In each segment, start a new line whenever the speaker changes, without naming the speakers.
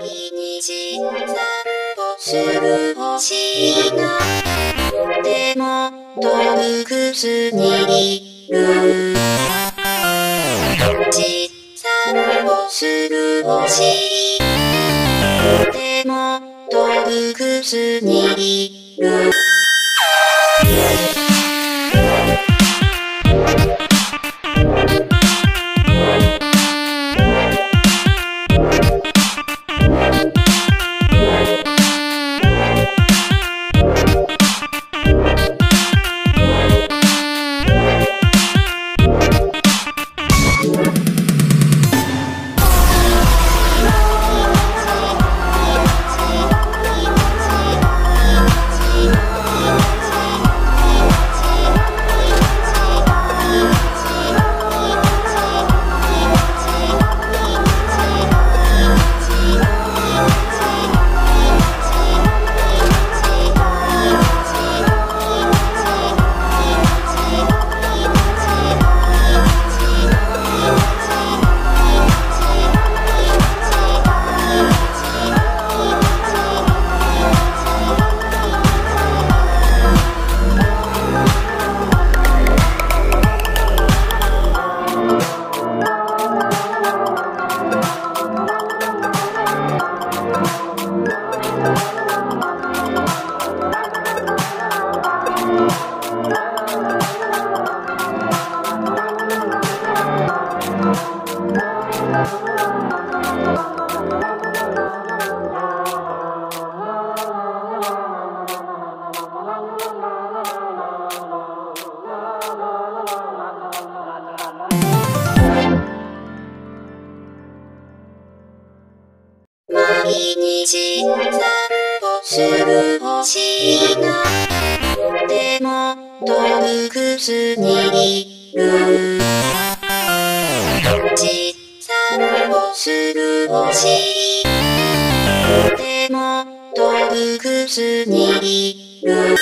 毎日散歩する星がでも洞窟にいる散歩する星でも洞窟にいる。毎日散歩する星がでも洞窟にいる。散歩する星でも洞窟にいる毎日散歩する欲しいでも洞窟にいる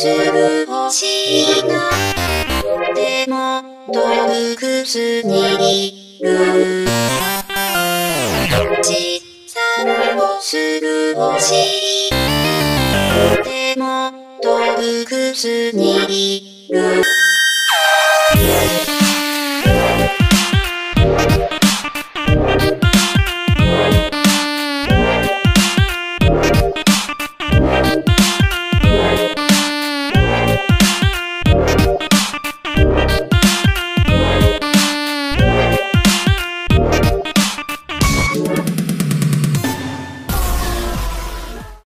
散歩すほしいでも洞窟にいる。